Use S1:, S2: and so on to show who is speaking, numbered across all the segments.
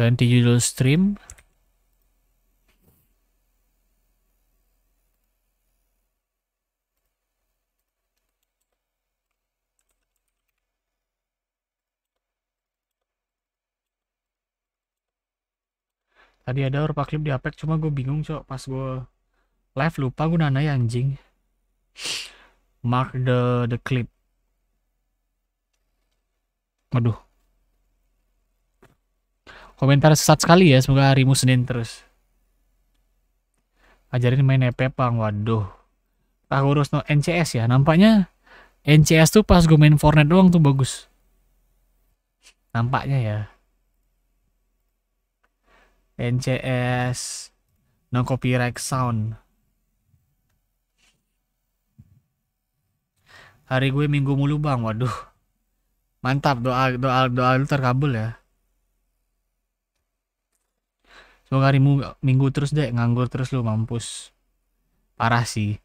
S1: Ganti judul stream. Tadi ada beberapa klip di Apex cuma gue bingung cok pas gue live lupa gue nanya anjing. Mark the the clip. Aduh. Komentar sesat sekali ya, semoga harimu Senin terus. Ajarin main EP bang, waduh. Tak urus no NCS ya, nampaknya NCS tuh pas gue main Fortnite doang tuh bagus. Nampaknya ya. NCS no copyright sound. Hari gue minggu mulu bang, waduh. Mantap doa doa doa lu terkabul ya. Semoga harimu minggu terus deh, nganggur terus lu mampus. Parah sih.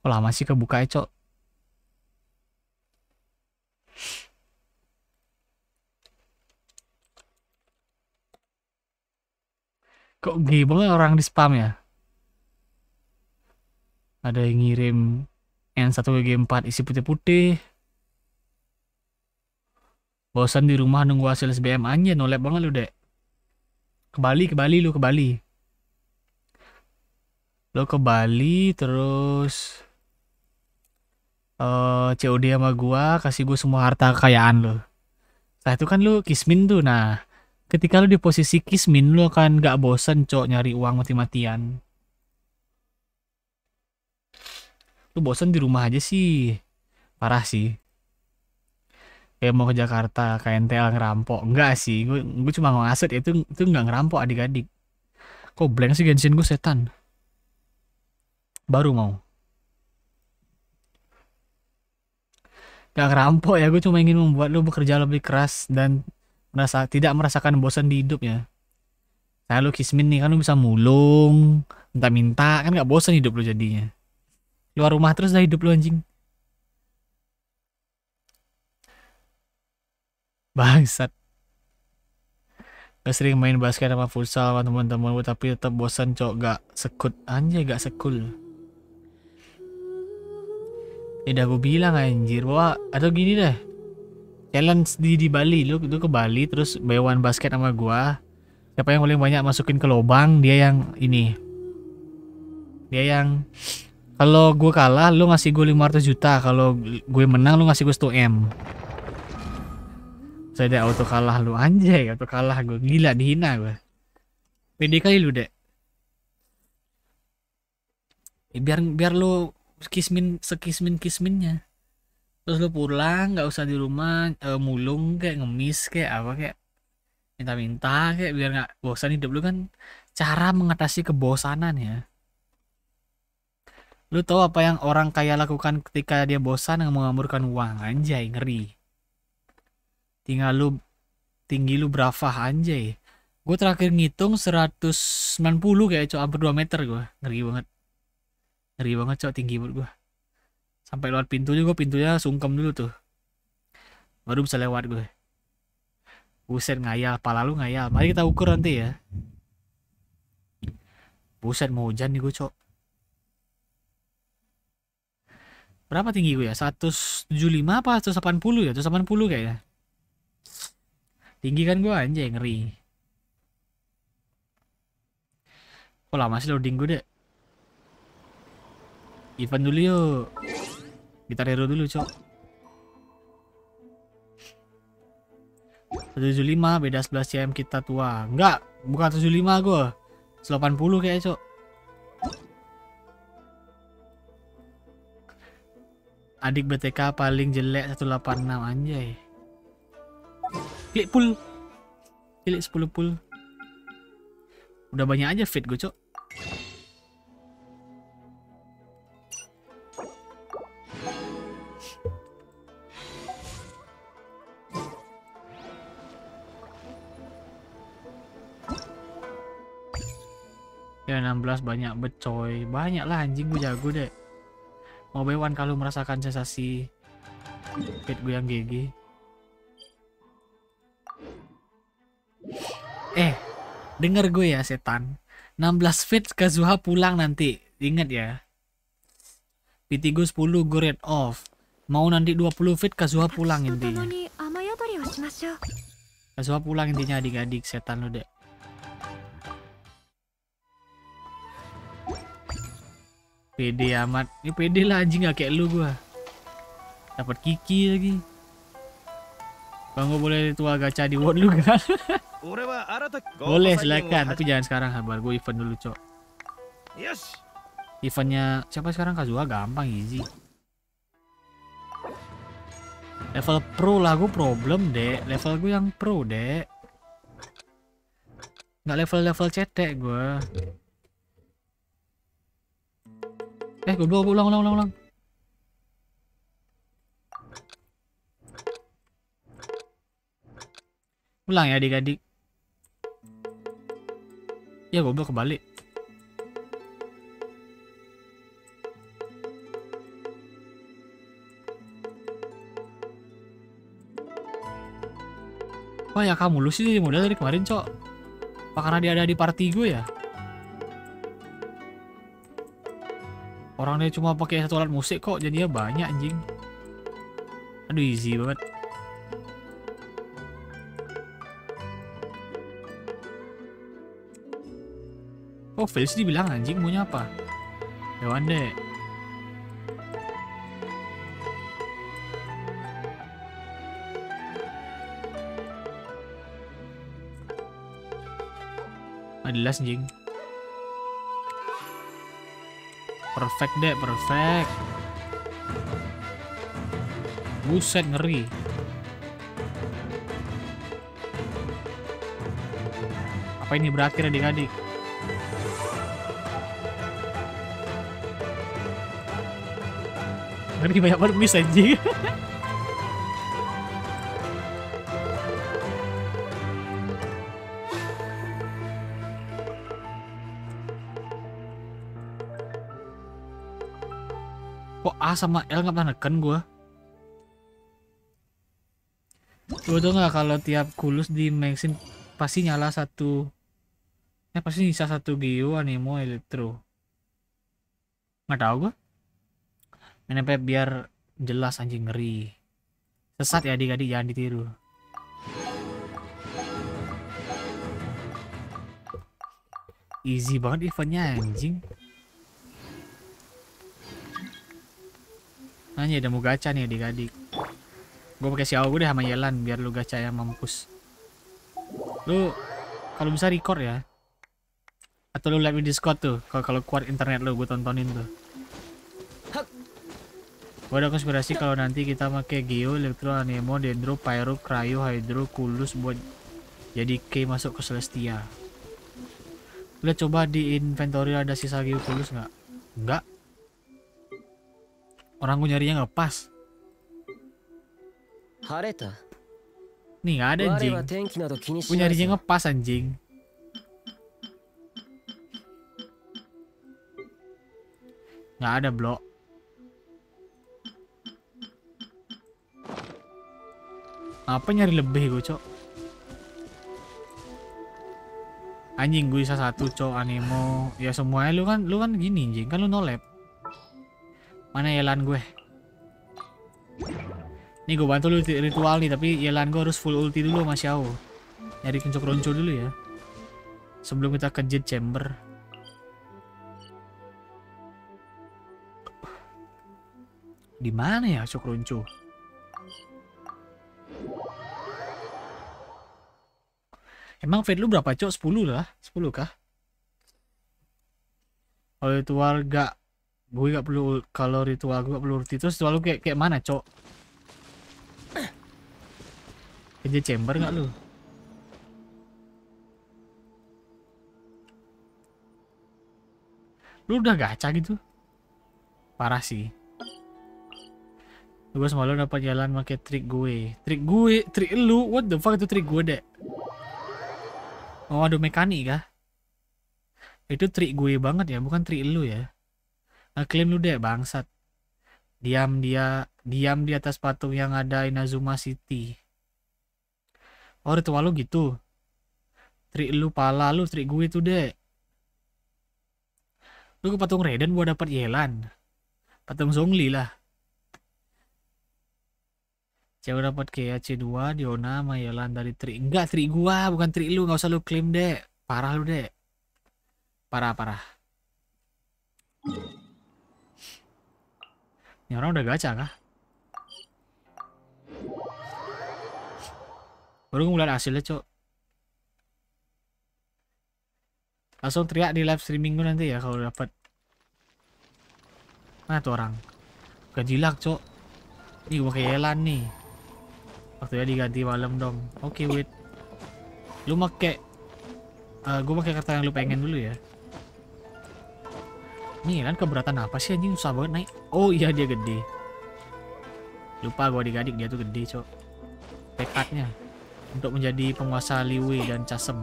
S1: Kok lama sih kebuka ya, Cok? Kok banget orang di spam ya? Ada yang ngirim N1 G4 isi putih-putih. Bosan di rumah nunggu hasil SBM aja, nolep banget lu, Dek. Ke Bali, ke Bali lu, ke Bali. Lo ke Bali terus uh, eh, COD sama gua, kasih gua semua harta kekayaan lo. Nah itu kan lu kismin tuh. Nah, ketika lu di posisi kismin lu akan gak bosan cok nyari uang mati-matian. Lu bosan di rumah aja sih. Parah sih kayak mau ke Jakarta KNTL ngerampok. Enggak sih gue gue cuma aset itu itu nggak ngerampok adik-adik. Kok blank sih Genshin gue setan? Baru mau. Gak ngerampok ya gue cuma ingin membuat lu bekerja lebih keras dan merasa tidak merasakan bosan di hidupnya saya lu kismin nih kan lu bisa mulung minta-minta kan gak bosan hidup lu jadinya. Luar rumah terus dah hidup lu anjing Bangsat. Gak sering main basket sama futsal sama teman-teman tapi tetap bosan cok gak sekut anjay gak sekul. Tidak aku bilang anjir bahwa atau gini deh. Challenge di di Bali lu itu ke Bali terus bayawan basket sama gua. Siapa yang paling banyak masukin ke lubang dia yang ini. Dia yang kalau gue kalah lu ngasih gue 500 juta, kalau gue menang lu ngasih gue 1 M deh auto kalah lu. Anjay auto kalah gue gila dihina gue pede kali lu dek. Ya, biar biar lu kismin sekismin kisminnya. Terus lu pulang nggak usah di rumah uh, mulung kayak ngemis kayak apa kayak minta-minta kayak biar nggak bosan hidup lu kan cara mengatasi kebosanan ya. Lu tahu apa yang orang kaya lakukan ketika dia bosan mengamburkan uang? Anjay ngeri tinggal lu tinggi lu berapa anjay gue terakhir ngitung 190 kayak cok hampir 2 meter gue ngeri banget. Ngeri banget cok tinggi buat gue sampai lewat pintu juga pintunya sungkem dulu tuh. Baru bisa lewat gue buset ngayal. Pala lu ngayal. Mari kita ukur nanti ya. Buset mau hujan nih gue cok. Berapa tinggi gue ya? 175 apa 180 ya? 180 kayaknya Tinggi kan gua anjay ngeri. Kok lama sih loading gue deh? Event dulu yuk. Kita hero dulu, cok. 75 beda 11 cm kita tua. Enggak, bukan 75 gua. 80 kayak, cok. Adik BTK paling jelek 186 anjay. Klik pull. Klik 10 pull. Udah banyak aja fit gue, Cok. Ya 16 banyak becoy. Banyak lah anjing gue jago deh. Mau bewan kalau merasakan sensasi fit gue yang GG. Denger gue ya setan. 16 fit Kazuha pulang nanti. Ingat ya. PT gue 10 gue red off. Mau nanti 20 fit Kazuha pulang intinya. Kazuha pulang intinya adik-adik setan lu dek. Pede amat. Ini pede lah anjing gak kayak lu gua. Dapat kiki lagi. Bang gue boleh ritual gacha di world lu kan? boleh silakan, tapi jangan sekarang sabar. Gue event dulu cok. Eventnya siapa sekarang Kazuha gampang easy. Level pro lah gue problem dek. Level gue yang pro dek. Nggak level-level cetek gue. Eh, gue ulang, ulang, ulang, ulang. Ulang ya adik-adik. Ya goblok kebalik. Wah ya kamu lu sih modal dari kemarin cok Apa karena dia ada di party gue ya Orang dia cuma pakai satu alat musik kok jadinya banyak anjing Aduh easy banget Oh Felis dibilang anjing maunya apa? Hewan deh. Adalah anjing. Perfect deh, perfect. Buset ngeri. Apa ini berakhir adik-adik? Ngeri banyak banget miss anjing. Kok A sama L nggak pernah neken gue? Gue tau nggak kalau tiap kulus di maxin pasti nyala satu Eh pasti bisa satu Geo, Anemo, Elektro Nggak tahu gue NMP biar jelas anjing ngeri. Sesat ya adik-adik jangan ditiru. Easy banget eventnya anjing. Nanya udah mau gacha nih adik-adik. Gue pakai Xiao gue deh sama Yelan biar lu gacha yang mampus. Lu kalau bisa record ya. Atau lu live di Discord tuh. Kalau kuat internet lu gue tontonin tuh. Gue ada konspirasi kalau nanti kita pakai Geo, Elektro, Anemo, Dendro, Pyro, Cryo, Hydro, Kulus buat jadi K masuk ke Celestia. Lihat coba di inventory ada sisa Geo Kulus nggak? Nggak. Orang gue nyarinya nggak pas. Nih nggak ada anjing. Gue nyarinya ngepas anjing. Nggak ada blok. Apa nyari lebih gue, Cok? Anjing gue bisa satu, Cok, animo. Ya semuanya lu kan lu kan gini, anjing. Kan lu no lab. Mana Yelan gue? Nih gue bantu lu ritual nih, tapi Yelan gue harus full ulti dulu Mas Xiao. Nyari kencok ronco dulu ya. Sebelum kita ke jet chamber. Di mana ya cok ronco? Emang fade lu berapa cok? 10 lah 10 kah? Kalau ritual gak Gue gak perlu Kalau ritual gue gak perlu ulti Terus ritual lu kayak, kayak mana cok? Kerja chamber gak lu? Lu udah gacha gitu? Parah sih Gue semalam dapat jalan pakai trik gue Trik gue? Trik lu? What the fuck itu trik gue dek? Oh, ada mekanik kah? Itu trik gue banget ya, bukan trik lu ya. Ngeklaim lu deh bangsat. Diam dia, diam di atas patung yang ada Inazuma City. Oh, ritual lu gitu. Trik lu pala lu, trik gue tuh dek. Lu ke patung Raiden gua dapat Yelan. Patung Zhongli lah. Cewek dapat kayak C2, Diona, sama Yelan dari trik. Enggak, trik gua, bukan trik lu. Nggak usah lu klaim dek. Parah lu dek. Parah, parah. Ini orang udah gacha kah? Baru ngeliat hasilnya, Cok. Langsung teriak di live streaming gue nanti ya kalau dapat. Mana tuh orang? Gajilak, Cok. Nih gue pakai Elan nih. Waktunya diganti malam dong. Oke, okay, wait. Lu make uh, gue pakai kata yang lu pengen dulu ya. Nih kan keberatan apa sih anjing susah banget naik. Oh iya dia gede. Lupa gue digadik dia tuh gede, Cok. Tekadnya untuk menjadi penguasa Liwe dan Casem.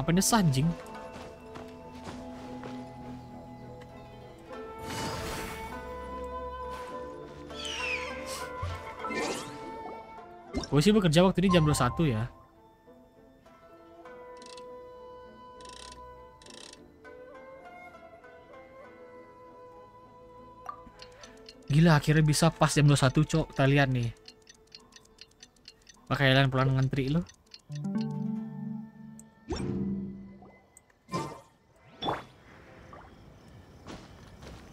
S1: Apa ini sanjing? Gue sih bekerja waktu ini jam 21 ya. Gila akhirnya bisa pas jam 21 cok. Kita lihat nih. Pakai jalan pulang ngantri lo.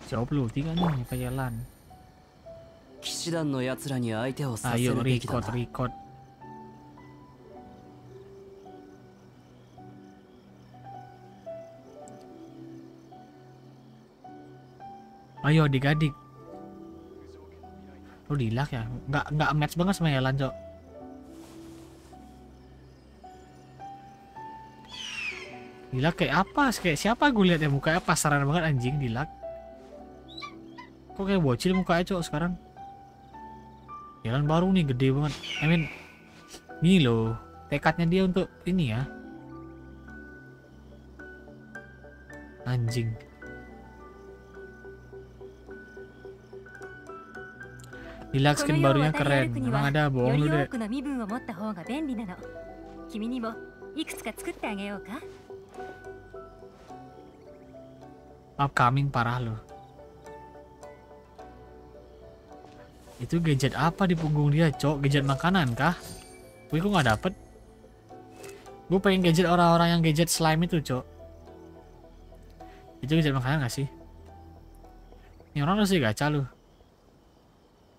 S1: Jawab lu, tiga nih pakai jalan.
S2: 騎士団の奴らに相手をさせ
S1: Ayo
S2: るべきだ
S1: record
S2: な
S1: record. Ayo adik-adik. Lu dilak ya? Nggak nggak match banget sama Yelan, Cok. Dilak kayak apa? Kayak siapa gue lihat ya mukanya pasaran banget anjing dilak. Kok kayak bocil mukanya, Cok, sekarang? Jalan baru nih gede banget. I mean, ini loh tekadnya dia untuk ini ya. Anjing. Dilak
S3: この
S1: skin
S3: 世を
S1: barunya
S3: 渡り歩
S1: keren.
S3: くに
S1: Emang
S3: は
S1: ada
S3: よ
S1: bohong lu
S3: り
S1: deh.
S3: 多くの身分を持った方が便利なの君にもいくつか作ってあげようか
S1: Upcoming parah loh. Itu gadget apa di punggung dia, cok? Gadget makanan kah? Gue kok nggak dapet? Gue pengen gadget orang-orang yang gadget slime itu, cok. Itu gadget makanan gak sih? Ini orang sih gacha lu.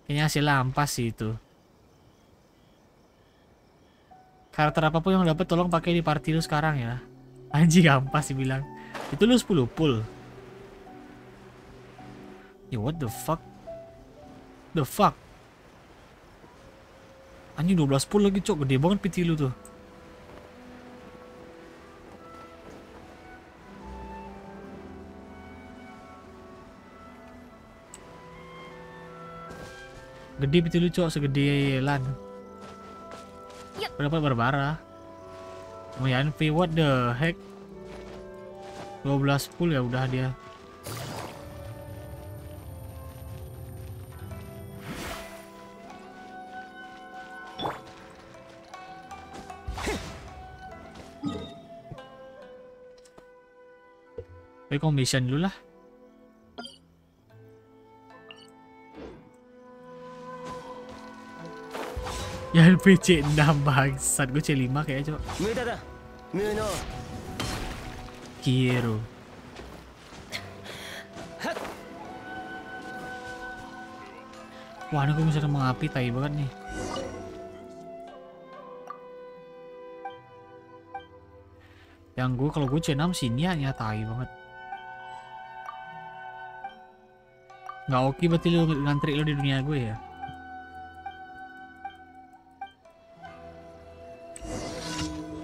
S1: Kayaknya hasil lampas sih itu. Karakter apa pun yang dapet tolong pakai di party lu sekarang ya. Anjing ampas sih bilang. Itu lu 10 pull. Ya what the fuck? The fuck? Anjing 12 pull lagi cok, gede banget PT lu tuh. Gede PT lu cok, segede lan. Berapa berbara? Lumayan V, what the heck? 12 pull ya udah dia. May kau mission dulu lah. Ya, यार पीछे ना
S2: भाग सरगो चलीमा कह जो
S1: Kiro. Wah, aku bisa mengapi tai banget nih. Yang gue kalau gue C6 sini ya, ya tai banget. Nggak oke berarti lu ngantri lu di dunia gue ya?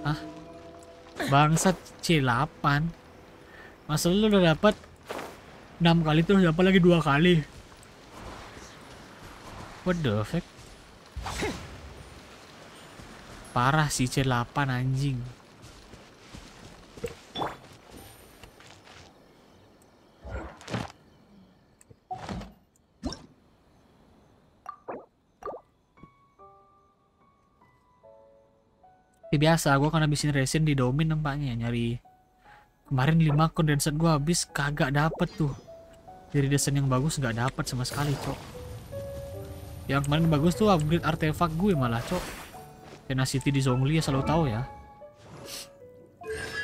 S1: Hah? Bangsat C8 Masa lu udah dapat 6 kali terus dapat lagi dua kali? What the fuck? Parah sih C8 anjing biasa, gue akan habisin resin di domin nampaknya nyari. Kemarin 5 kondensat gue habis kagak dapet tuh. Dari desain yang bagus nggak dapet sama sekali, cok. Yang kemarin bagus tuh upgrade artefak gue malah, cok. Tenacity di Zhongli ya selalu tahu ya.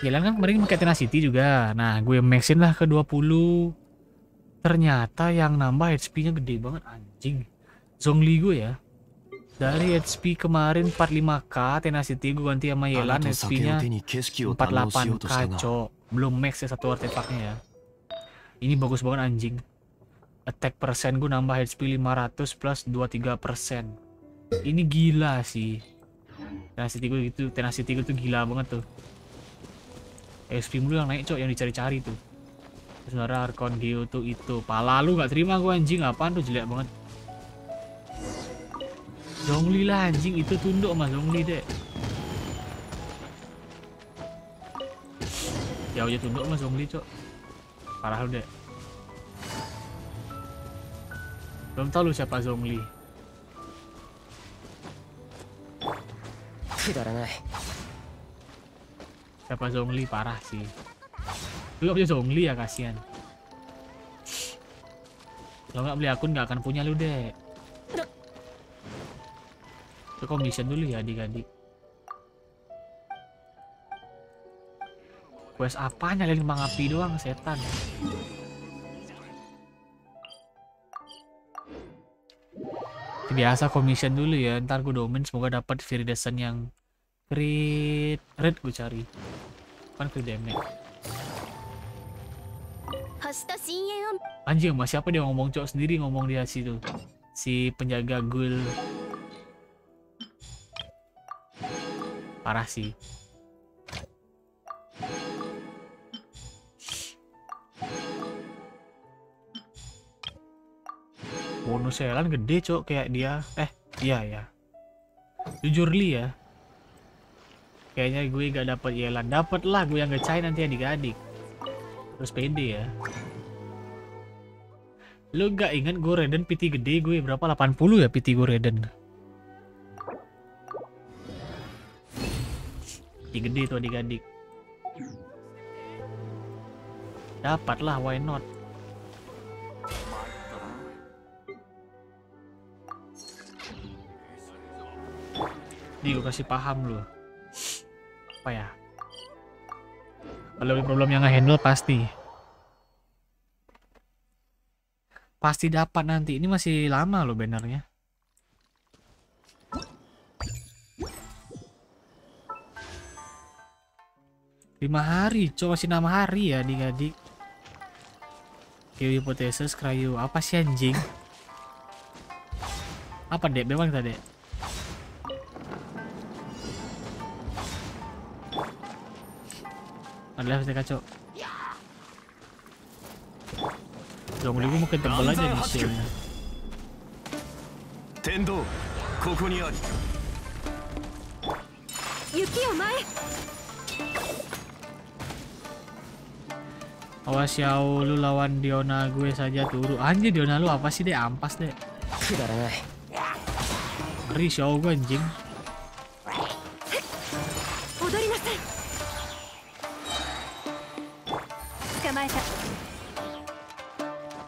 S1: Gila kan kemarin pakai Tenacity juga. Nah, gue maxin lah ke 20. Ternyata yang nambah HP-nya gede banget anjing. Zhongli gue ya. Dari HP kemarin 45k, tenacity gue ganti sama Yelan, HP-nya
S4: 48
S1: kaco. Belum max ya satu artefaknya ya. Ini bagus banget anjing. Attack persen gue nambah HP 500 plus 23 persen. Ini gila sih. Tenacity gue gitu, tenacity gue tuh gila banget tuh. HP mulu yang naik cok, yang dicari-cari tuh. Sebenernya Arkon Geo tuh itu. Pala lu gak terima gue anjing, apaan tuh jelek banget. Zongli lah anjing itu tunduk mah Zongli dek. Ya udah tunduk mah Zongli cok. Parah lu dek. Belum tahu lu siapa Zhongli. Siapa Zongli parah sih. Lu gak punya Zongli ya kasihan. Kalau nggak beli akun gak akan punya lu dek ke condition dulu ya adik-adik. Quest apa? Nyalain kembang api doang setan. Biasa commission dulu ya ntar gue domain semoga dapat viridian yang crit red gue cari. Kan crit damage. Anjing masih apa dia ngomong cowok sendiri ngomong dia situ si penjaga gul parah sih. Bonus Elan gede cok kayak dia. Eh iya ya jujur li ya. Kayaknya gue gak dapet Yelan dapet lah gue yang ngecain nanti adik-adik. Terus pede ya. Lu gak inget gue Raiden PT gede gue? Berapa? 80 ya PT gue Raiden PT gede tuh adik-adik Dapat lah why not? Nih gue kasih paham lu. Apa ya? Kalau problem yang nge-handle pasti. Pasti dapat nanti. Ini masih lama loh bannernya. 5 hari, coba masih 6 hari ya nih adik Kayu hipotesis, kayu apa sih anjing? Apa dek? Memang tadi. Adalah sudah kacau. Dong ribu mungkin tebal aja
S4: di sini. Tendo, koko ni
S3: ari. Yuki, omae.
S1: Awas ya lu lawan Diona gue saja turu. Anjir Diona lu apa sih deh ampas deh. Ngeri Xiao gue anjing.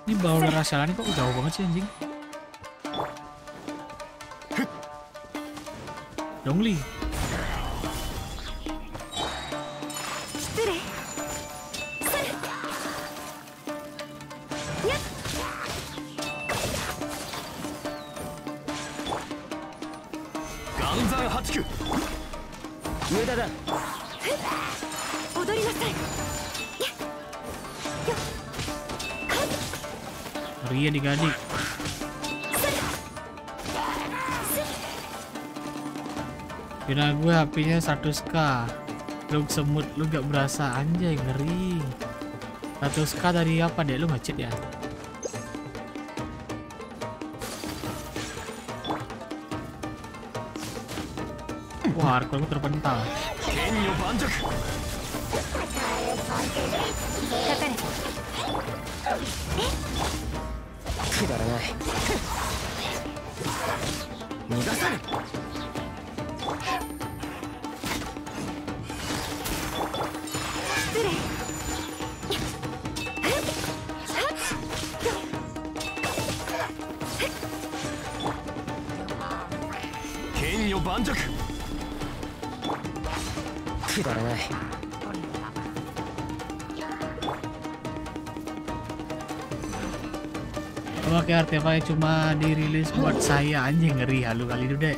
S1: Ini bau rasalan kok jauh banget sih anjing. Dongli. Kira gue HP-nya 100k. Lu semut lu gak berasa anjay ngeri. 100k dari apa deh lu ngecit ya? Wah, hardcore gue terpental. Artefaknya cuma dirilis buat saya anjing ngeri. Halu kali itu dek.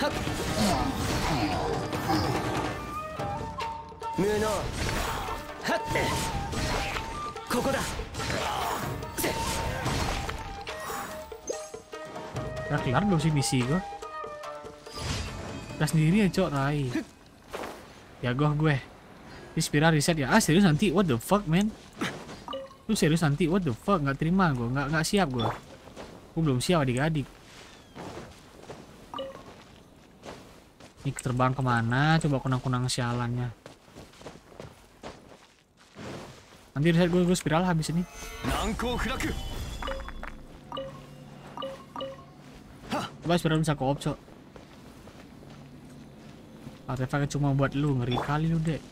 S3: 痛
S5: 無能はってここだ
S1: Udah kelar belum sih misi gue Udah sendiri ya cok Rai Ya gue gue Ini spiral reset ya Ah serius nanti What the fuck man Lu serius nanti What the fuck Nggak terima gue Nggak, nggak siap gue Gue belum siap adik-adik Ini terbang kemana Coba kunang-kunang sialannya Nanti reset gue, gue spiral habis ini. Coba spiral bisa koop, cok. Artefaknya cuma buat lu, ngeri kali lu, dek.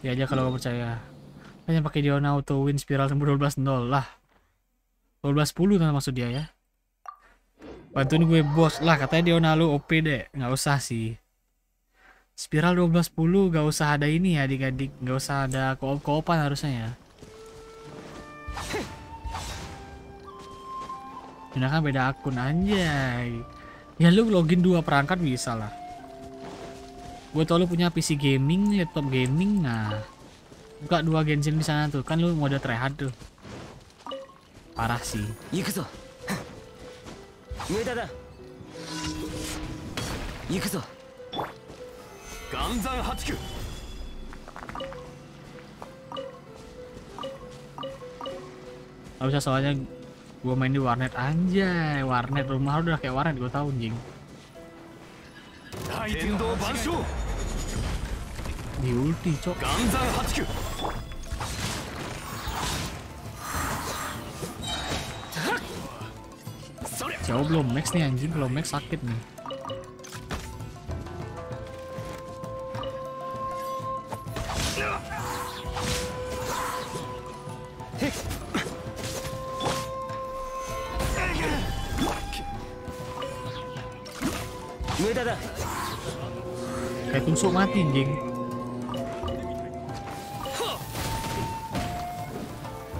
S1: Ya aja kalau gak percaya. Hanya pakai Diona auto win spiral sembuh 12 0 lah. 12 10 tanda maksud dia ya. Bantuin gue bos lah katanya Diona lu OP deh. Nggak usah sih. Spiral 1210 gak usah ada ini ya adik-adik. Gak usah ada koop-koopan harusnya ya. Gunakan beda akun anjay. Ya lu login dua perangkat bisa lah. Gue tau lu punya PC gaming, laptop gaming. Nah, buka dua Genshin di sana tuh. Kan lu mode tryhard tuh. Parah sih.
S5: Yuk Yuk
S4: 岩山八九
S1: Gak bisa soalnya gue main di warnet anjay. Warnet rumah lu udah kayak warnet gue tau anjing.
S4: 天道万象
S1: Di ulti cok.
S4: 岩山八九
S1: Jauh belum max nih anjing, kalau max sakit nih. Kayak tusuk mati anjing.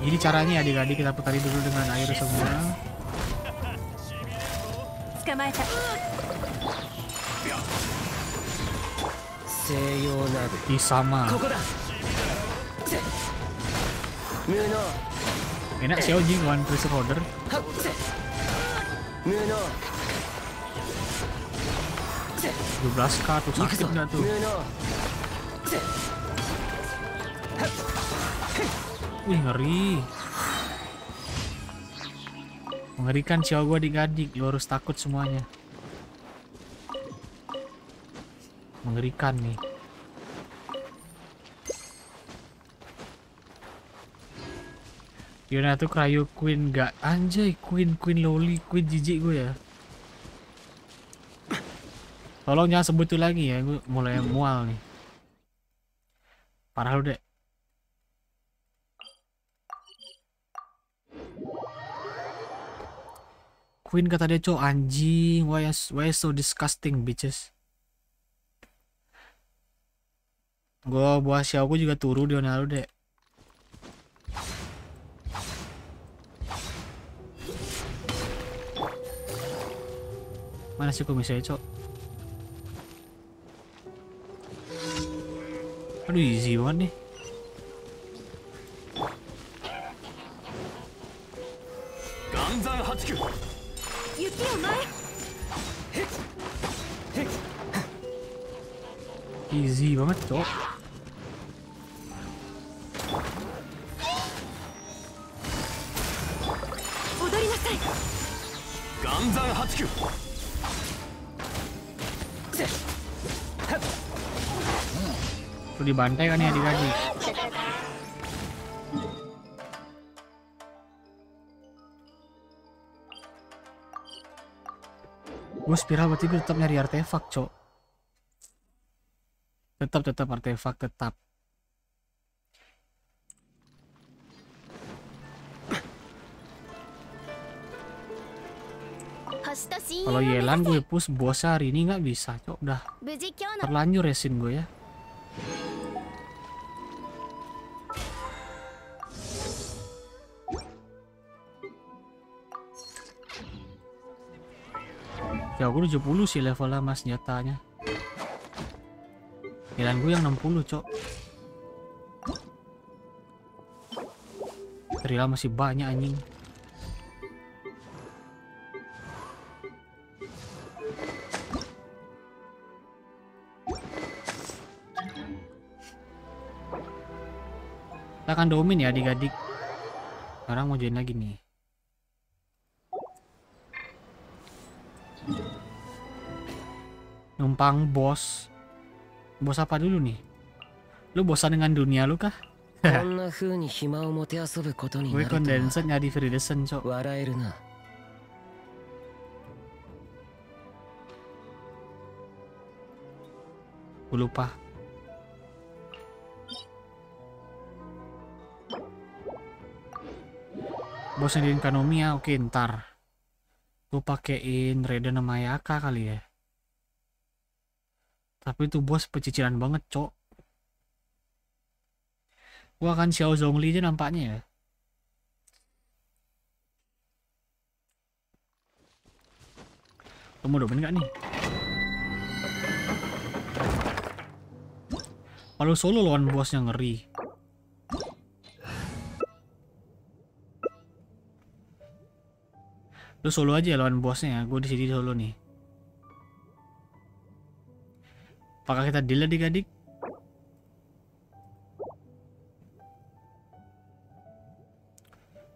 S1: Ini caranya adik-adik kita putari dulu dengan air semua.
S5: Isama.
S1: enak sih Oji, one piece holder
S5: tujuh belas
S1: k tuh sakit nggak tuh? wih ngeri. Mengerikan Xiao oh, gua digadik. Lo harus takut semuanya. Mengerikan nih. Yuna tuh Cryo Queen gak anjay Queen Queen Loli Queen jijik gue ya. Tolong jangan sebut itu lagi ya, gue mulai mual nih. Parah lu dek. Queen kata dia cowok anjing, why, why so disgusting bitches. Gue buah siau juga turu di Onaru deh. Mana sih kumisnya, Cok? Aduh, easy banget nih.
S3: Ganzan 89.
S1: Easy banget, cok. Tuh dibantai kan ya lagi. Gue spiral berarti gue tetap nyari artefak, cok tetap tetap artefak tetap. Kalau Yelan gue push bos hari ini nggak bisa cok.
S3: Dah
S1: terlanjur resin gue ya. Ya aku 70 sih levelnya mas nyatanya. Yelan gue yang 60 cok. Trila masih banyak anjing. Kita akan domin ya adik-adik. Sekarang mau join lagi nih. Numpang bos bos apa dulu nih? Lu bosan dengan dunia lu kah? Gue kondensat nyari
S5: free lesson, cok.
S1: Gue lupa. Bosnya di Kanomiya, oke ntar. Gue pakein Raiden sama Yaka kali ya. Tapi itu bos pecicilan banget, cok. Gua akan Xiao Zhongli aja nampaknya ya. Mau domain nggak nih? Kalau solo lawan bosnya ngeri. Lu solo aja lawan bosnya ya. Gue di sini solo nih. Apakah kita deal adik-adik?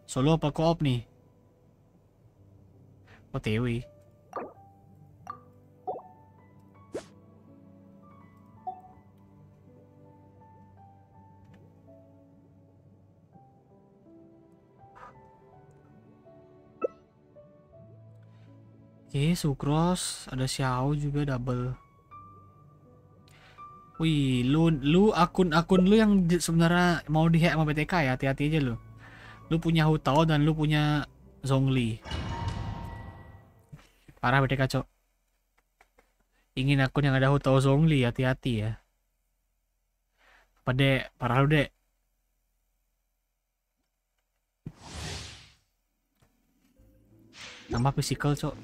S1: Solo apa co-op nih? OTW. Oke, Sucrose, ada Xiao juga double. Wih, lu lu akun-akun lu yang sebenarnya mau dihack sama BTK ya, hati-hati aja lu. Lu punya Hutao dan lu punya Zhongli. Parah BTK, Cok. Ingin akun yang ada Hutao Zhongli, hati-hati ya. Apa dek? Parah lu dek. Nambah physical, Cok.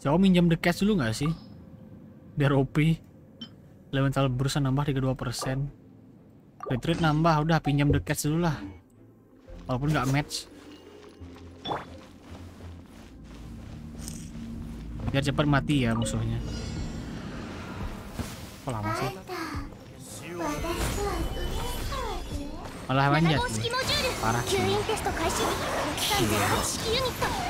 S1: Xiao minjam the cash dulu nggak sih? Biar OP. Elemental bursa nambah 32%. Retreat nambah, udah pinjam the cash dulu lah. Walaupun nggak match. Biar cepat mati ya musuhnya. Kok lama sih? Malah manjat nih. Parah
S3: 吸
S1: sih.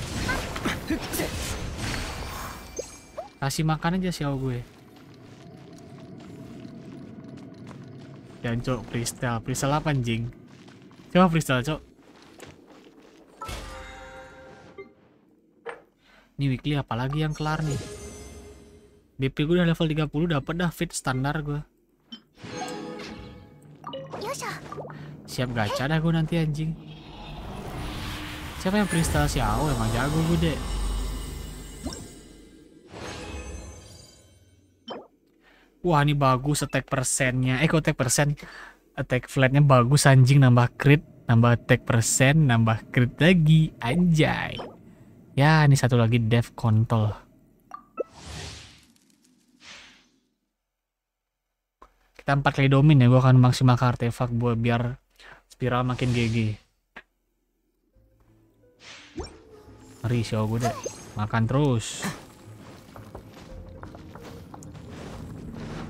S1: Kasih makan aja sih gue. Dan cok, kristal kristal apa anjing? Coba kristal cok. Ini weekly apalagi yang kelar nih. bp gue udah level 30 dapat dah fit standar gue. Siap gacha dah gue nanti anjing. Siapa yang kristal si Ao emang jago gue deh. Wah ini bagus attack persennya. Eh kok attack persen? Attack flatnya bagus anjing nambah crit, nambah attack persen, nambah crit lagi anjay. Ya ini satu lagi dev kontol. Kita empat kali domin ya. Gue akan maksimal artefak buat biar spiral makin GG. Ngeri Xiao gue deh. Makan terus.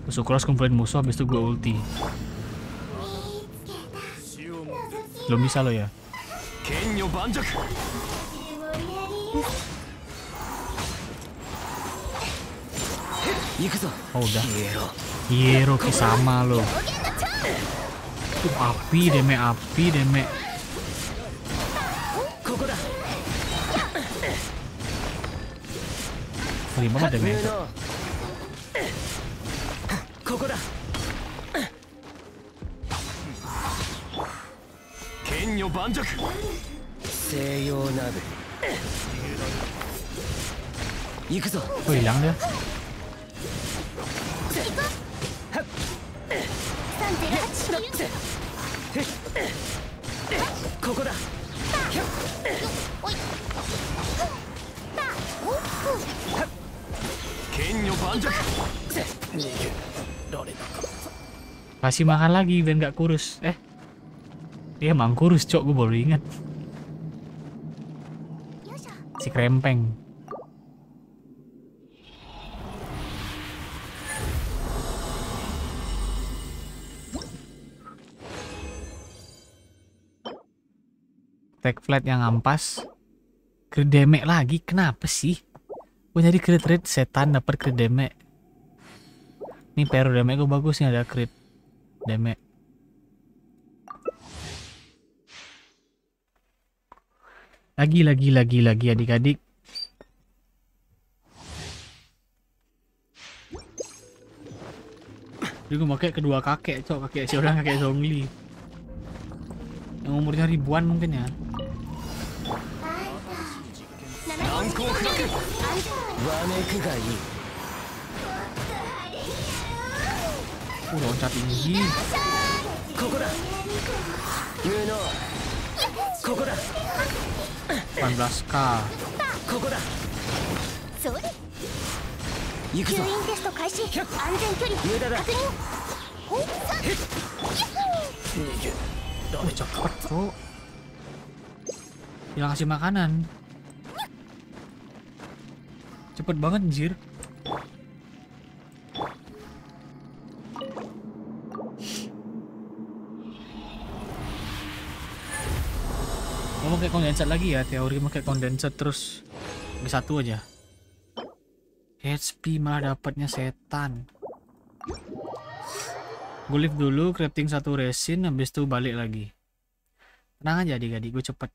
S1: Tusuk cross kumpulin musuh habis itu gue ulti. Belum bisa lo ya. Oh udah. Hiero sama lo. Tuh api deh deme
S2: api deh deme.
S1: Terima kasih deme.
S2: ここだ。
S4: 剣女盤石。
S2: 西洋鍋。行くぞ。
S1: Oh.
S2: ここだ。
S4: 剣女盤石
S1: Kasih makan lagi biar nggak kurus. Eh. Dia emang kurus, cok. Gue baru ingat. Si krempeng. Tag flat yang ampas. Damage lagi. Kenapa sih? Gue nyari rate setan dapat damage. Ini peru damage gue bagus nih ada crit damage. Lagi lagi lagi lagi adik-adik. Jadi gue pakai kedua kakek, cok kakek si orang kakek Zhongli. Yang umurnya ribuan mungkin ya.
S4: 難 攻不落
S2: わめくがいい
S1: Uh, loncat tinggi.
S2: ここだ無能ここだ
S1: 18k.
S2: ここだ
S3: それ
S2: 行くぞ
S3: 吸引テスト開始安全距離
S2: 無駄だ
S3: 確認ほいさ
S1: Oh, cepet bro. Bilang kasih makanan. Cepet banget anjir. Pakai kondensat lagi ya, teori pakai kondensat terus ke satu aja. HP malah dapatnya setan. Gue lift dulu, crafting satu resin, habis itu balik lagi. Tenang aja adik-adik, gue cepet.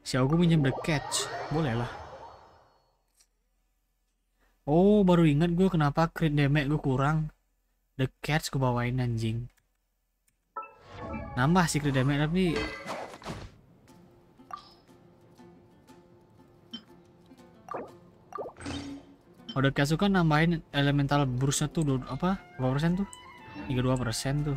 S1: Xiao gue minjem the catch, boleh lah. Oh, baru ingat gue kenapa crit damage gue kurang. The catch gue bawain anjing. Nambah sih crit damage tapi Udah kayak suka nambahin elemental burstnya tuh apa? Berapa persen tuh? 32 persen tuh.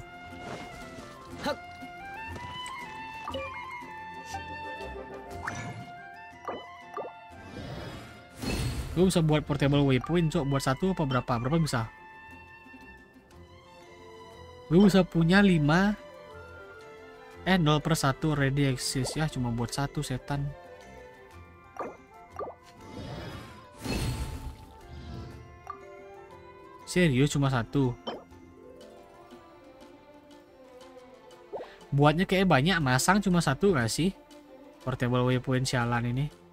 S1: Gue bisa buat portable waypoint, cok. Buat satu apa berapa? Berapa bisa? Gue bisa punya 5 Eh 0 per 1 ready access. Ya cuma buat satu setan. Serius cuma satu. Buatnya kayak banyak. Masang cuma satu gak sih? Portable waypoint sialan ini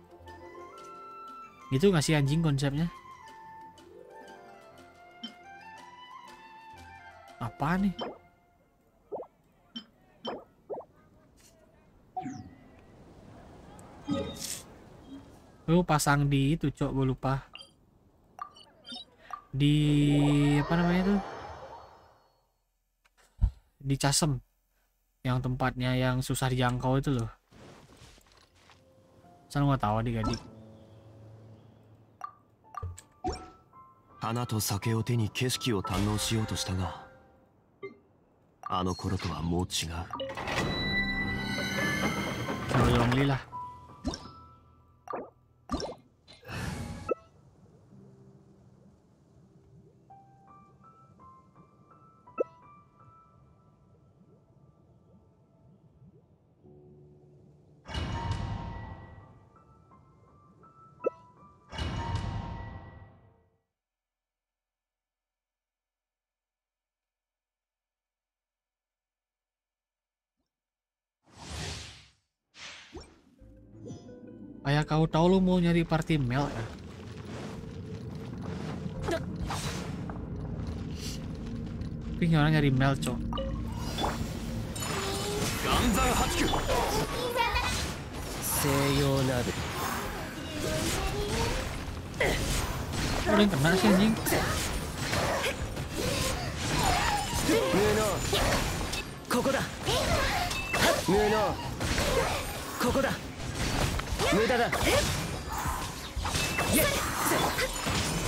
S1: Itu gak sih anjing konsepnya? Apa nih? Lu pasang di itu cok gue lupa. Di apa namanya tuh? Di Casem. Yang tempatnya yang susah dijangkau itu loh. Saya nggak tahu adik-adik
S4: 花と酒を手に景色を堪能しようとしたがあの頃とはもう違う。
S1: kau tahu lu mau nyari party mel ya? Tapi orang nyari mel cok. Oh, yang kena sih anjing?
S2: Nuno Koko da 無駄だ。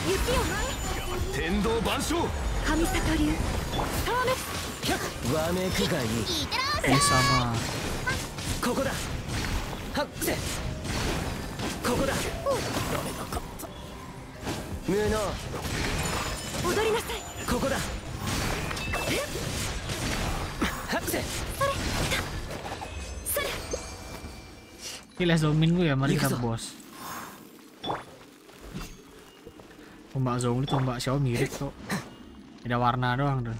S3: 雪を
S2: 天道万象。
S3: 神里流。
S2: わめくがいい.ここだ。はっせ。ここだ。無能。
S3: 踊りなさい。
S2: ここだ。はっ？
S1: Gila zoomin gue ya, mari kita
S2: Gitu.
S1: bos. Tombak Zhongli, tombak Xiao mirip kok. Beda warna doang tuh.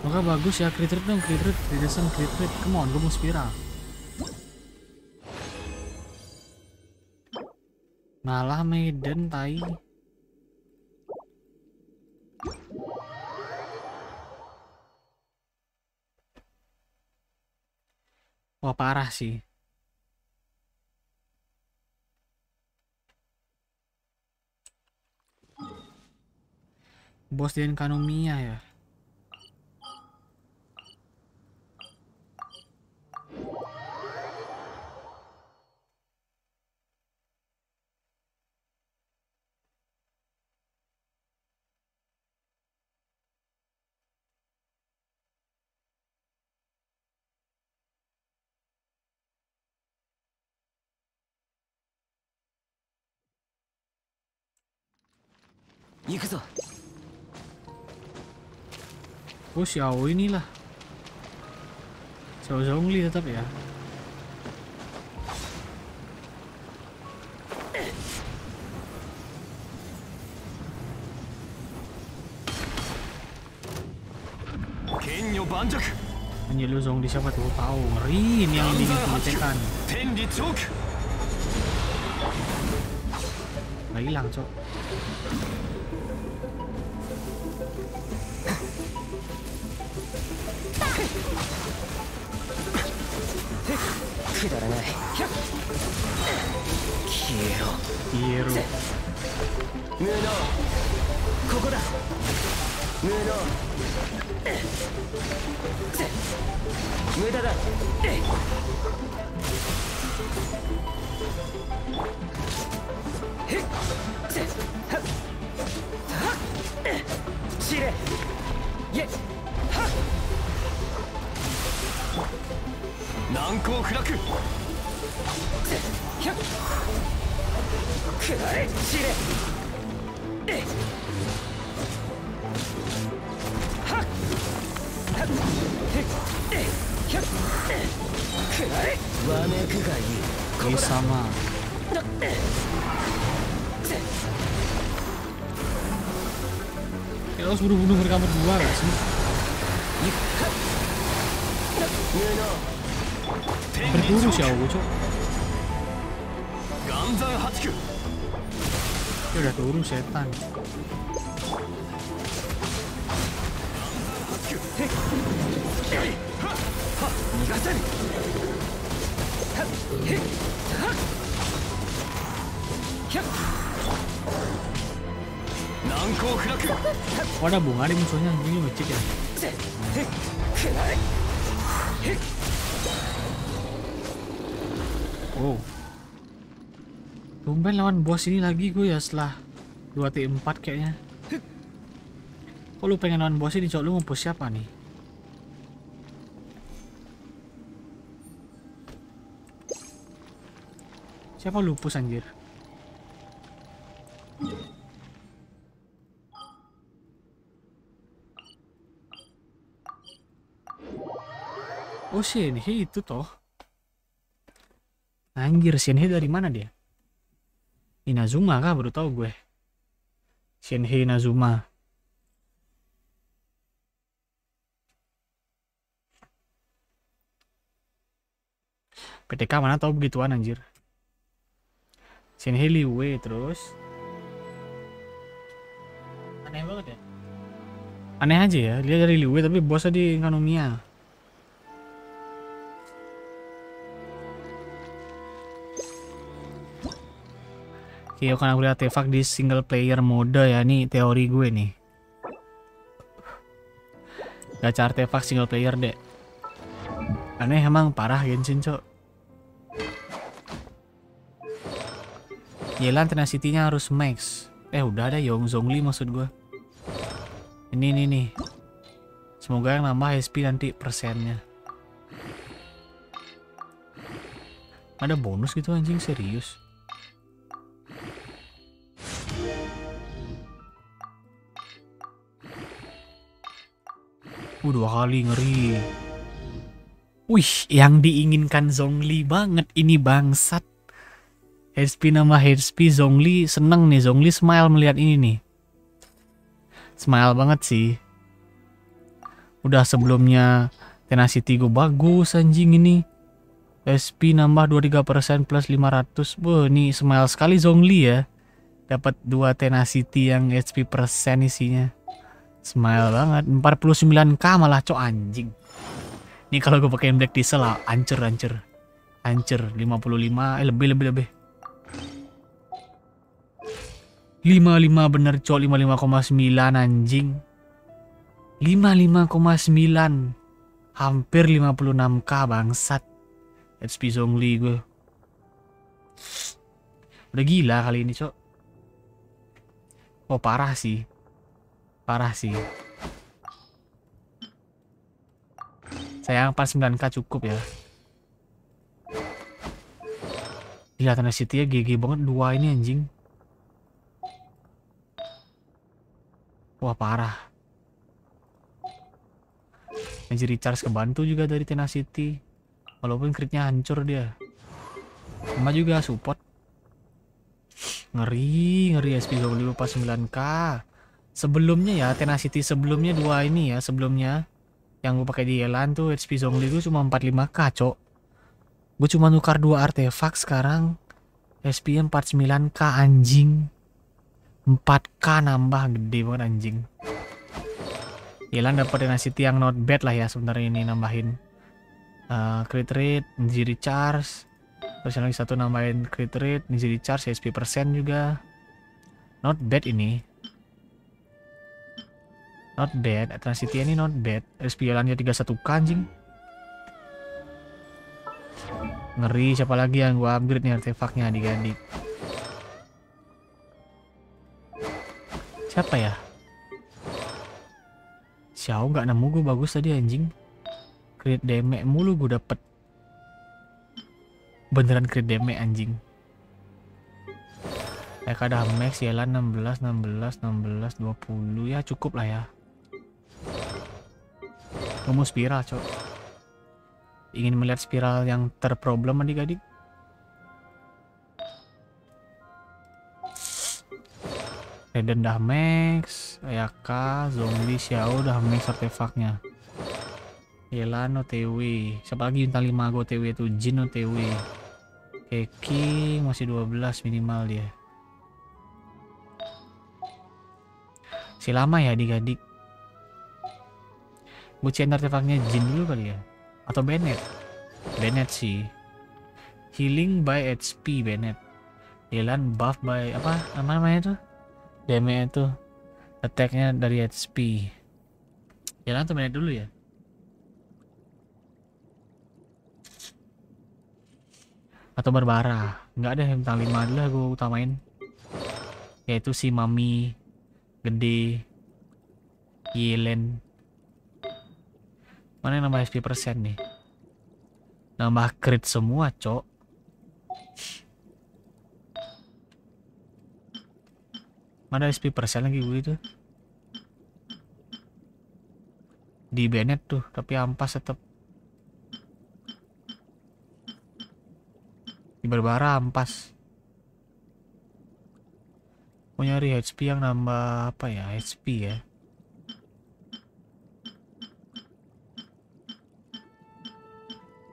S1: Semoga bagus ya, crit rate dong, crit rate, Redason, crit rate. Come on, gue mau spiral. Malah Maiden, tai. Wah parah sih. Bos Dian Kanomiya ya.
S2: 行くぞ
S1: Oh Xiao inilah. Xiao Zhongli tetap ya.
S2: 剣女盤石
S1: Anjir lu Zhongli siapa tuh? Tahu ngeri ini yang ini ditekan.
S2: 天理チョーク
S1: Nggak hilang, Cok.
S2: くだらない。消えろ。
S1: 消えろ
S2: 無能。ここだ。無能無駄だ知れ。イエッ。難攻不落くらえ散れえいはっはっえいひゃっくらえわめくがいいここせ
S1: Kita harus bunuh-bunuh mereka berdua gak sih? berburu
S2: sih aku
S1: dia udah turun setan Wadah bunga deh musuhnya, ini ngecek ya. Wow. Tumben lawan bos ini lagi gue ya setelah 2T4 kayaknya. Kok lu pengen lawan bos ini? Cok lu ngumpul siapa nih? Siapa lupus anjir? Oh shit, itu toh. Anjir Shenhe dari mana dia? Inazuma kah baru tahu gue. Shenhe Inazuma. PTK mana tahu begituan anjir. Sini Liwe terus. Aneh banget ya. Aneh aja ya, dia dari Liwe tapi bosnya di Kanomia. Gue lihat artefak di single player mode ya, nih teori gue nih. Gacha artefak single player deh. Aneh emang parah Genshin, cok. Yelan tenacity-nya harus max. Eh, udah ada Yong Zongli maksud gue. Ini, ini, nih. Semoga yang nambah HP nanti persennya. Ada bonus gitu anjing, serius. Uh, dua kali ngeri. Wih, yang diinginkan Zongli banget ini bangsat. HP nama HP Zongli seneng nih Zongli smile melihat ini nih. Smile banget sih. Udah sebelumnya Tenacity gue bagus anjing ini. SP nambah 23% plus 500. Wah, ini smile sekali Zongli ya. Dapat dua Tenacity yang HP persen isinya. Smile banget. 49k malah cok anjing. Ini kalau gue pakai Black Diesel lah, ancur ancur. Ancur 55 eh lebih lebih lebih. 55 bener cok 55,9 anjing. 55,9 hampir 56k bangsat. HP Zongli gue. Udah gila kali ini cok. Oh parah sih. Parah sih. Sayang 49k cukup ya. Gila Tanah City ya GG banget dua ini anjing. Wah parah. Energy recharge kebantu juga dari Tenacity. Walaupun critnya hancur dia. Sama juga support. Ngeri, ngeri SP 25 pas 9k. Sebelumnya ya, Tenacity sebelumnya dua ini ya, sebelumnya. Yang gue pakai di Elan tuh HP Zongli gue cuma 45k, cok. Gue cuma nukar dua artefak sekarang. SP 49k anjing. 4k nambah gede banget anjing. Elan dapat Tenacity yang not bad lah ya sebenarnya ini nambahin uh, crit rate, energy recharge. Terus yang lagi satu nambahin crit rate, energy recharge, SP persen juga. Not bad ini. Not bad. Transity ini not bad. SP jalannya 31k anjing. Ngeri siapa lagi yang gua upgrade nih artefaknya adik-adik. Siapa ya? Xiao nggak nemu gue bagus tadi anjing. Crit damage mulu gue dapet. Beneran crit damage anjing. Ya kada max ya 16, 16, 16, 20 ya cukup lah ya. Kamu spiral, cok. Ingin melihat spiral yang terproblem adik-adik? Raiden dah max, Ayaka, Zombie, Xiao udah max artefaknya. Yelan OTW, siapa lagi bintang 5 gue OTW itu Jin OTW. Keki masih 12 minimal dia. Si lama ya adik-adik. Bucian artefaknya Jin dulu kali ya. Atau Bennett. Bennett sih. Healing by HP Bennett. Yelan buff by apa nama namanya tuh? Damage itu attacknya dari HP. Yelan tuh Bennett dulu ya. Atau Barbara. Nggak ada yang bintang 5 dulu gue utamain. Yaitu si Mami Gede Yelen Mana yang nambah HP persen nih? Nambah crit semua, cok. Mana SP persen lagi gue itu? Di Bennett tuh, tapi ampas tetap. Di Barbara ampas. Mau nyari HP yang nambah apa ya? HP ya.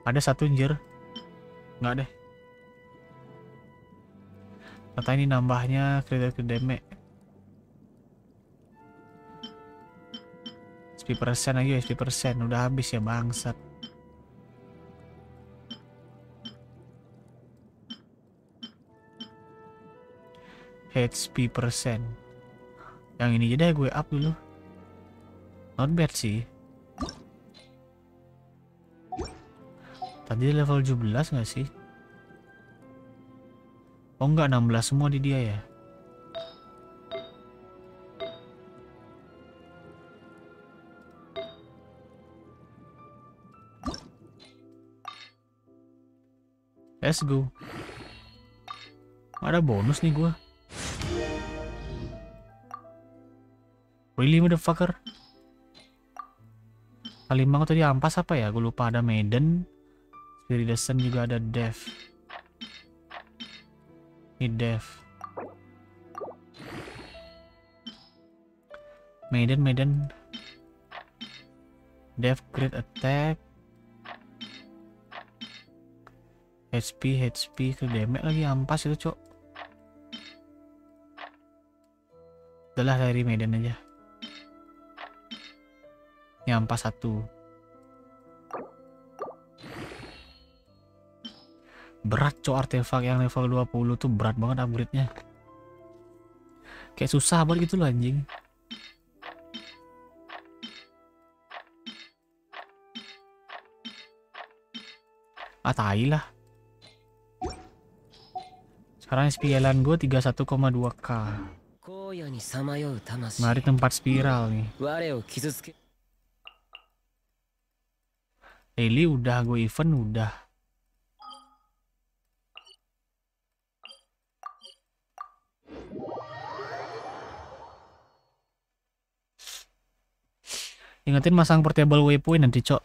S1: Ada satu anjir. Enggak deh. Kata ini nambahnya critical damage. SP persen aja SP persen udah habis ya bangsat. HP persen. Yang ini aja deh gue up dulu. Not bad sih. Tadi level 17 gak sih? Oh enggak 16 semua di dia ya. Let's go. Ada bonus nih gua. Really motherfucker? Kalimbang tadi ampas apa ya? Gue lupa ada Maiden. Spiridesen juga ada Dev. Ini Dev. Maiden, Maiden. Dev Great Attack. HP, HP, ke damage lagi ampas itu cok. Udahlah dari Maiden aja. Ini ampas satu. berat cow artefak yang level 20 tuh berat banget upgrade-nya. Kayak susah banget gitu loh anjing. Ah tai lah. Sekarang SPL-an gue 31,2k mari tempat spiral nih. Eli udah gue event udah. Ingetin masang portable waypoint nanti, Cok.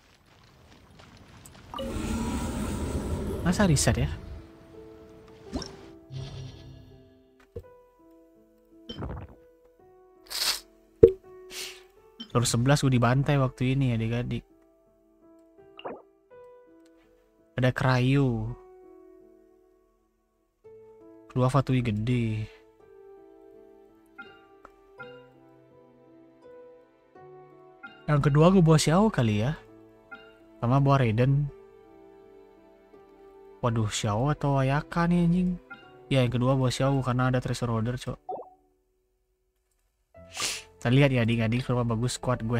S1: Masa reset ya? Terus 11 gue dibantai waktu ini ya adik-adik. Ada Krayo. Keluar Fatui gede. Yang kedua gue bawa Xiao kali ya. Sama bawa Raiden. Waduh, Xiao atau Ayaka nih anjing. Ya, yang kedua bawa Xiao karena ada treasure order, cok. Kita lihat ya adik-adik berapa bagus squad gue.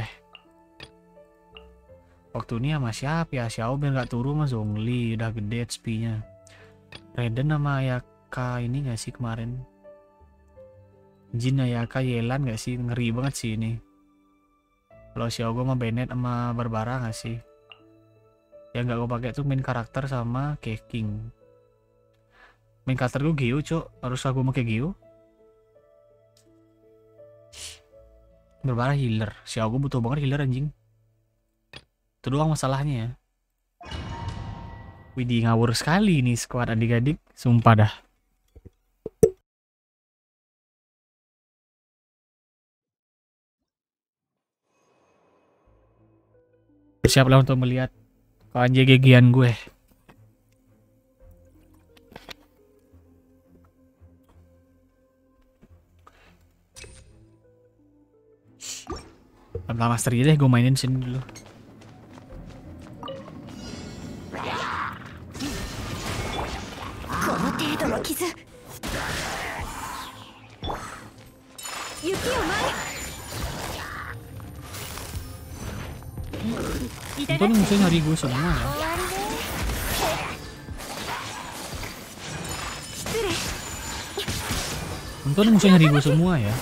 S1: Waktu ini sama siapa ya? Xiao biar nggak turun mas Zhongli udah gede HP-nya. Raiden sama Ayaka ini gak sih kemarin? Jin Ayaka Yelan gak sih? Ngeri banget sih ini. Kalau gue sama Bennett sama Barbara gak sih? Yang nggak gue pakai tuh main karakter sama Keking. Main karakter gue Geo cok. Harus aku pakai Geo? Barbara healer. Gue butuh banget healer anjing. Itu doang masalahnya ya. Widih ngawur sekali nih squad adik-adik. Sumpah dah. Bersiaplah untuk melihat keanjay-gegian gue. Lama master deh gue mainin sini dulu.
S3: Itu
S1: lu hari nyari gue semua ya. Untung musuh nyari gue semua ya.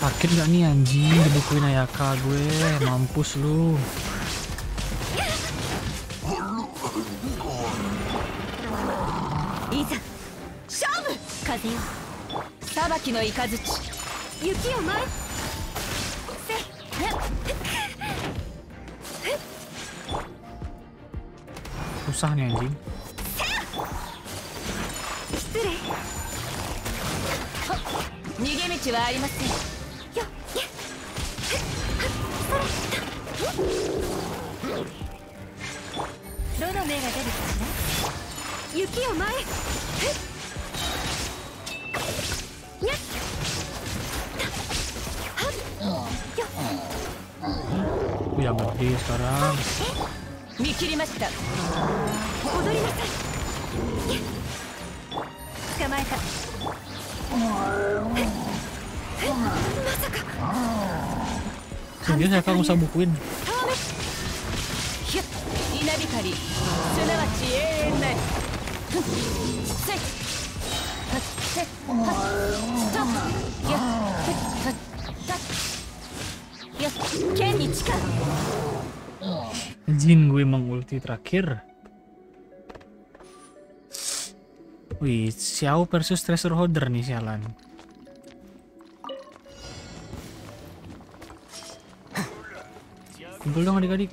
S1: Sakit gak nih anjing dibukuin Ayaka gue. Mampus lu.
S3: いざ勝負風よ裁きの雷雪を舞いせっ
S1: susah nih anjing.
S3: 失礼
S5: 逃げ道はありません
S3: よや
S5: どの目が出る。かしら
S3: 雪を前やめ
S1: ていいから
S5: 見切りました
S3: 踊りなさい捕まえたまさか
S1: Serius saya akan usah bukuin. Jin gue mengulti ulti terakhir. Wih, Xiao versus treasure holder nih sialan. kumpul dong adik-adik.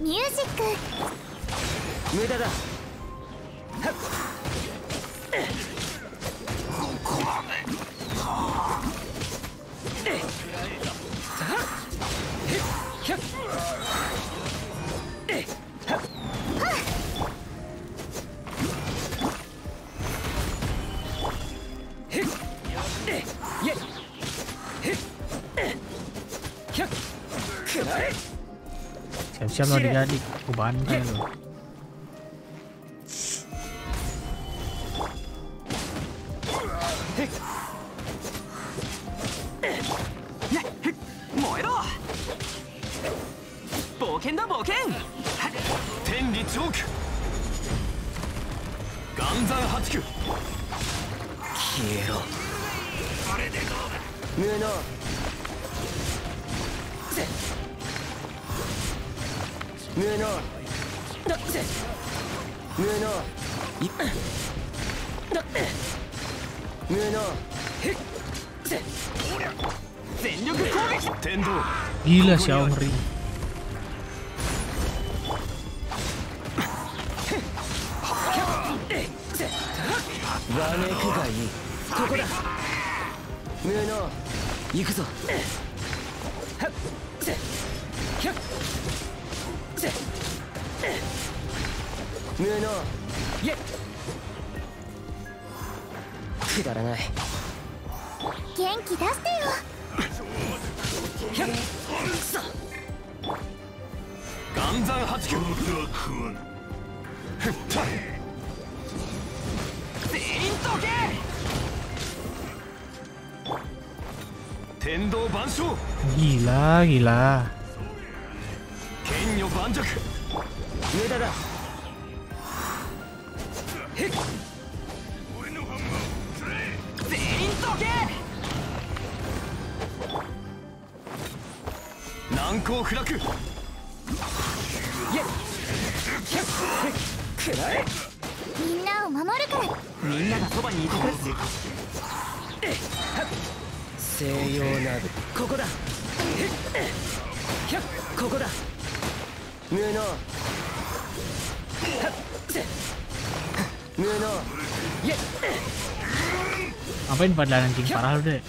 S4: Music. 無駄だ
S1: Siap-siap lo adik-adik. Aku bantai lo.
S2: 険だ冒険。天理チョーク岩山八九。
S4: 消えろ。無能。無能。
S2: だぜ。
S4: 無能。
S2: いだ
S4: 無能。
S2: へっ。ぜ。全力攻撃。天道.
S4: わめくがいいここだ。無能行くぞ。
S2: はっせひゃっぜ
S4: 無能
S2: いえ
S4: くだらない
S3: 元気出して
S1: Gila, gila. padahal anjing parah lu deh.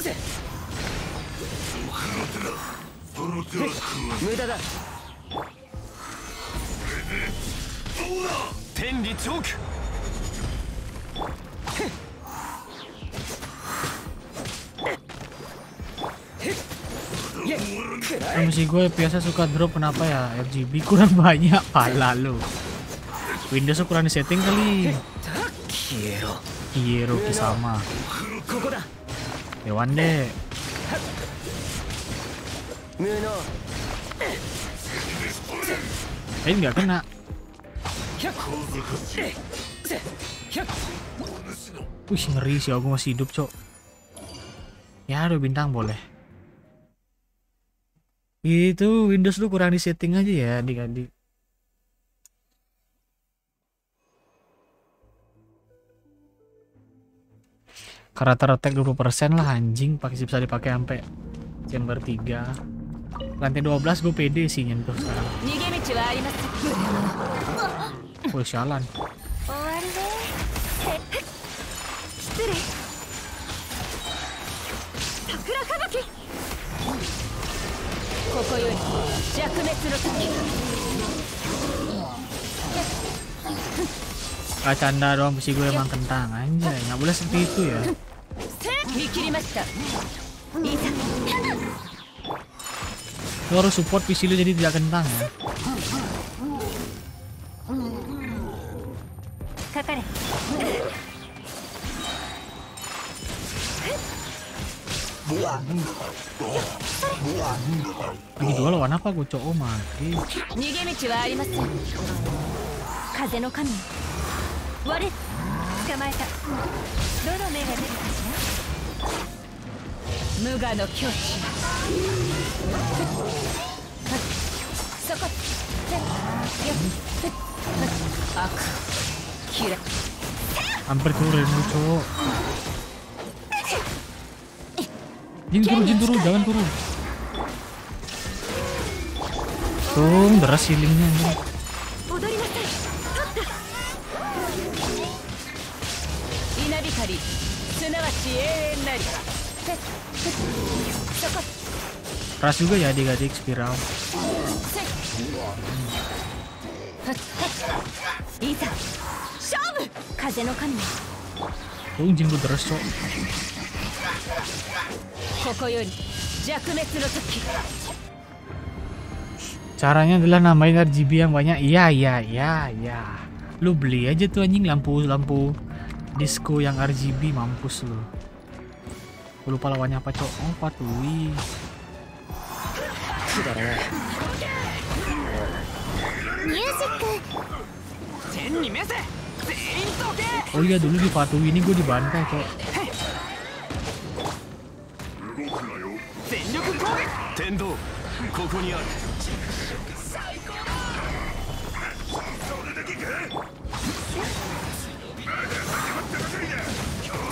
S1: Emosi gue biasa suka drop kenapa ya? RGB kurang banyak. Pala lo Windows kurang di setting kali.
S4: 消えろ
S1: Hero Kisama.
S4: ここだ
S1: Dewan deh.
S4: 無能
S1: Eh nggak kena.
S2: ひゃっえぜひゃっ
S1: Wih ngeri sih aku masih hidup cok. Ya, dua bintang boleh. Itu Windows lu kurang di setting aja ya, adik-adik. Karakter attack 20% lah anjing pakai bisa dipakai sampai chamber 3. Lantai 12 gue pede sih nyentuh sekarang. Woi sialan. Kacanda doang besi gue emang kentang aja. Nggak boleh seperti itu ya. Lu harus support PC lu jadi tidak kentang ya. Ini dua lawan apa gue cowok oh, mati.
S5: せん
S3: 風の神我捕まえたどの目が出るかし
S5: 無我の境地そこ悪嫌い
S1: Hampir turun lu cok. Jin turun, Jin turun, jangan turun. Tung, deras healingnya
S5: 稲光すなわち永遠なりふっふっそこ
S1: Keras juga ya adik-adik spiral.
S5: せいふっふっいざ勝負
S3: 風の神
S1: Tung, Jin gue deras cok.
S5: ここより弱滅の時
S1: Caranya adalah nambahin RGB yang banyak. Iya, iya, iya, iya. Lu beli aja tuh anjing lampu-lampu disco yang RGB mampus lu. Gue lupa lawannya apa cok. Oh
S2: patuhi
S1: Oh iya dulu di Patuwi ini gue dibantai cok.
S2: Tendo.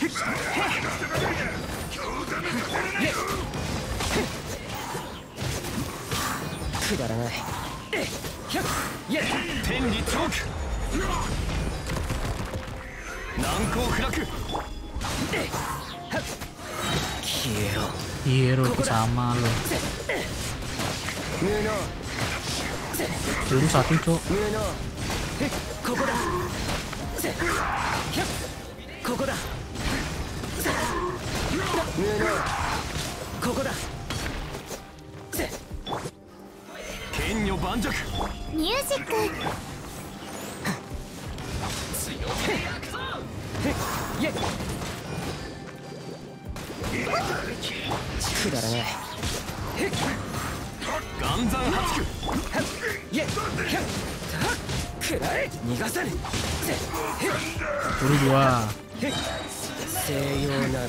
S2: くだ
S4: チョーク難攻
S2: ここだ。
S4: 剣女盤石。
S3: ミュージック。
S2: 強気で焼く
S4: ぞくだら
S2: くらえ。逃がさ
S1: は。
S2: 西洋
S3: な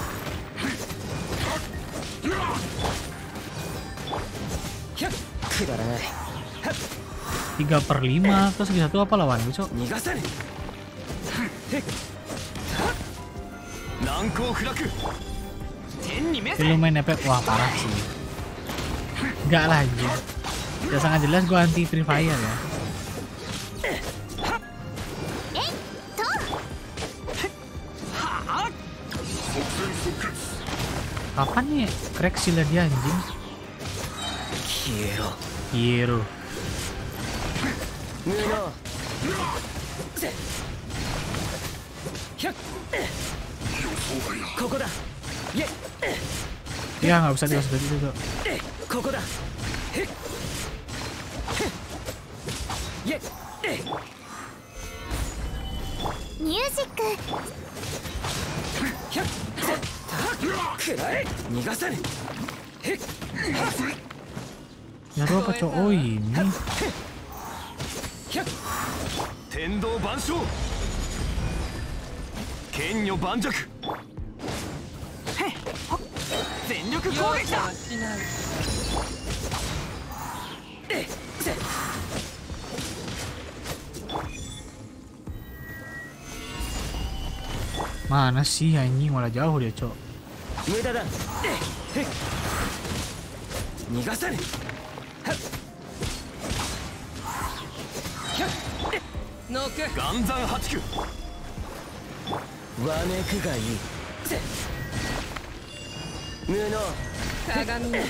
S1: tiga per lima. Terus di satu apa lawan cok Belum main efek wah parah sih. Enggak lagi Ya sangat jelas gua anti Free Fire ya. Kapan nih crack sila dia anjing?
S2: Kiro. Kiro. Niro.
S1: Ya nggak usah
S2: dia seperti itu. Koko. Music. くらえ逃がさぬへっ
S1: Ya lu apa cowok? Oh ini.
S2: ひゃっ天道万象剣女盤石へっほっ全力攻撃だえっせ
S1: Mana sih anjing malah jauh dia cowok.
S2: 無駄だえへっ逃がさぬはっひゃっ
S5: ノック
S2: 岩山八九わめくがいいせ無能
S5: 鏡の花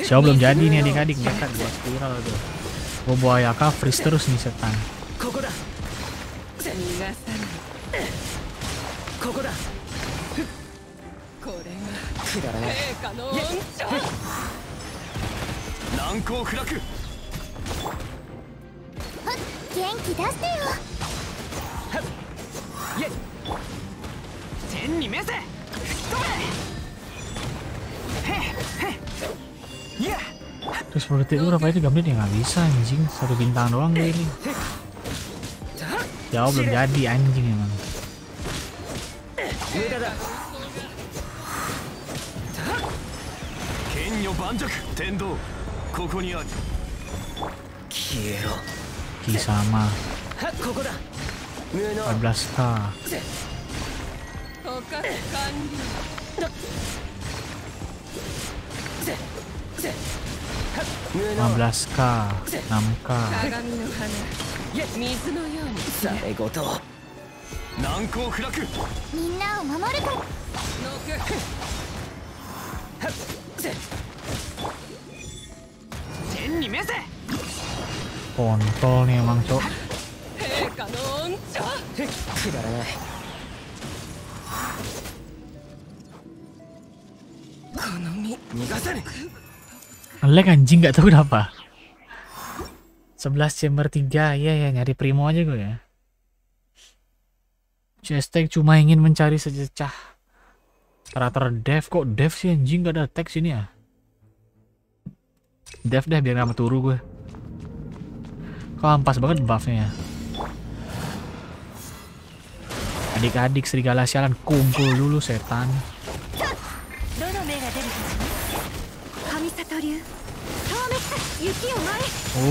S1: Xiao belum jadi nih adik-adik dia kan buat spiral tuh. Bobo Ayaka freeze terus nih setan.
S2: ここだ
S5: が
S2: くだらない
S5: 陛下の恩寵
S2: 難攻不落
S3: 元気出してよ
S2: イェイ天に召せ吹き飛べへっへっいや
S1: Terus berarti itu berapa itu gambar ya nggak bisa anjing satu bintang doang gue ini.
S2: た
S1: Jauh belum jadi anjing emang.
S2: 神よ盤石天道ここにある消えろ
S1: 貴
S2: 様ここだ
S5: Ablas ka.
S2: Ablas ka. Nam ka. 難攻不落
S3: みんなを守るか
S1: kontol nih emang cok Lek anjing gak tahu kenapa 11 chamber 3 ya ya nyari primo aja gue ya. Chestek cuma ingin mencari sececah Rata-rata Dev kok Dev sih anjing gak ada teks ini ya? Dev deh biar gak turu gue. Kelampas banget buffnya ya. Adik-adik serigala sialan kumpul dulu setan.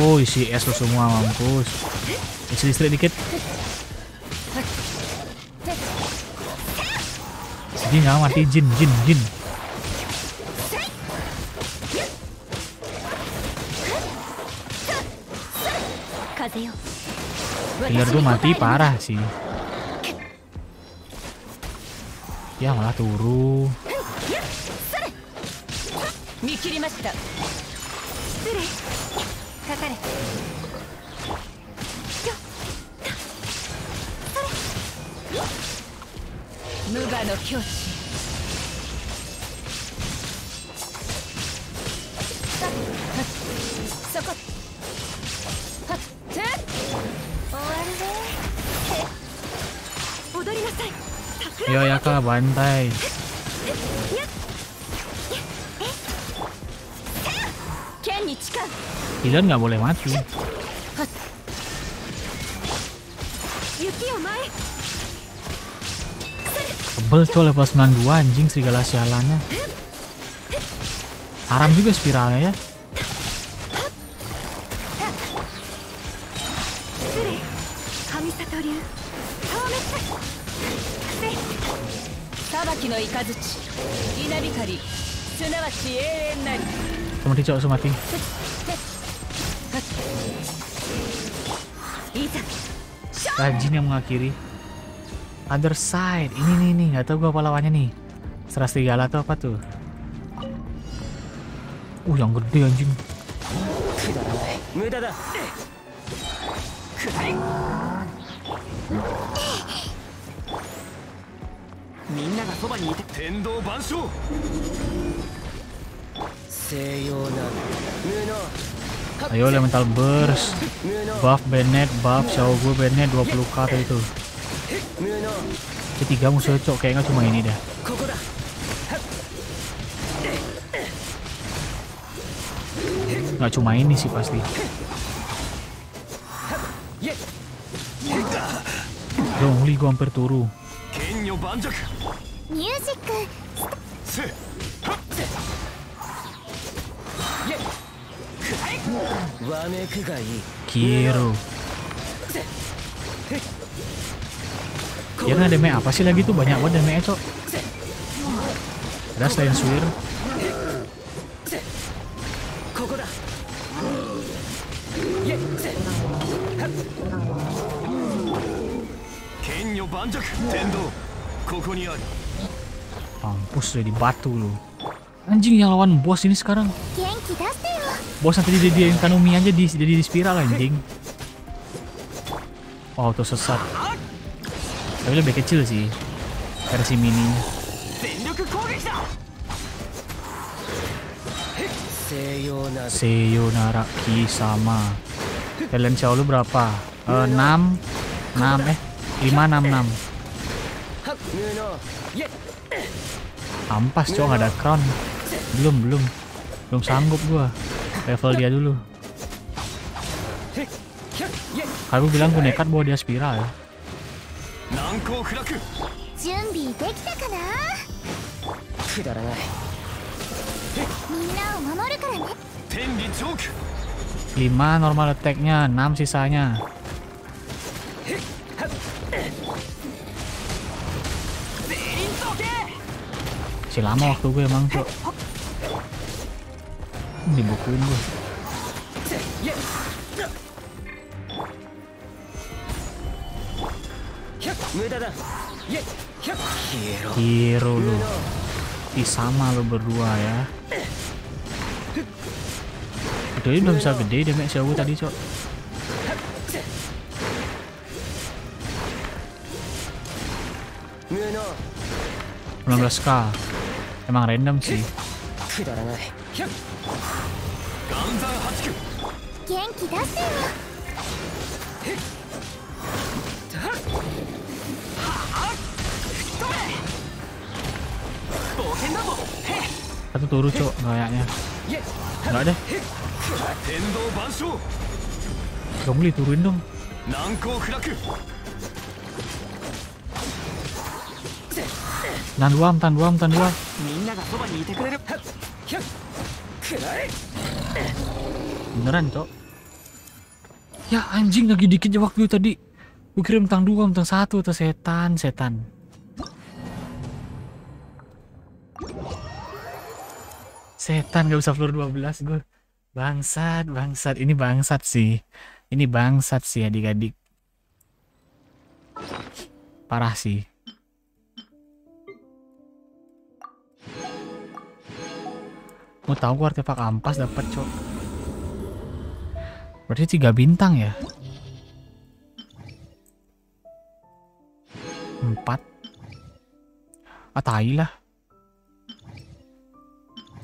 S1: Oh isi es lo semua mampus. Isi listrik dikit. Jin nggak mati, Jin, Jin, Jin. Killer gue mati parah sih. Ya malah turu.
S5: 無我の境地そこはって
S3: 終わるね踊りなさい
S1: Yo ya kak bantai
S5: 剣に誓う
S1: Killer nggak boleh mati Double tuh level 92 anjing serigala sialannya. Haram juga spiralnya ya.
S5: Kemudian dicok
S1: semua mati. Rajin yang mengakhiri. Other side. Ini nih nih, nggak tahu gua apa lawannya nih. Seras serigala atau apa tuh? Uh, yang gede anjing. Ayo elemental burst. Buff Bennett Buff Xiaogu Bennett 20k itu Ketiga musuh cok kayaknya cuma ini dah. Nggak cuma ini sih pasti. Dongli gua hampir turu.
S2: Music.
S1: Kiro. Suyirnya ada apa sih lagi tuh? Banyak banget damage cok. Ada selain
S2: suir.
S1: Mampus jadi batu lu. Anjing yang lawan bos ini sekarang. Bos nanti dijadiin Kanumi aja jadi di spiral anjing. Oh, tuh sesat tapi lebih kecil sih versi
S2: mini.
S1: Seyonara sama. Talent Xiao lu berapa? Uh, 6 6 eh 5 6 6 Ampas cowok ada crown. Belum belum. Belum sanggup gua. Level dia dulu. Aku bilang gue nekat bawa dia spiral. ya
S2: 難攻不落
S3: 準備できたかな
S2: くだらない
S3: みんなを守るからね
S2: 天理チョーク
S1: 5 normal attack-nya, 6 sisanya. Masih lama waktu gue emang cok. Dibukuin gue. Hero. Lu. Ih sama lu berdua ya. Doi udah bisa gede deh Mek Xiaowu tadi cok.
S2: Belum
S1: k. Emang random sih.
S2: Genki
S1: Satu turu cok kayaknya. Enggak deh.
S2: dong.
S1: Tan turuin dong.
S2: Tanduam, tan dua.
S1: Beneran cok. Ya anjing lagi dikit waktu tadi. Gue kirim tang dua, tang satu, atau setan, setan. Setan gak usah floor 12 gue. Bangsat, bangsat. Ini bangsat sih. Ini bangsat sih adik-adik. Parah sih. Mau tahu gue artefak ampas dapat cok. Berarti tiga bintang ya? Empat. Ah lah.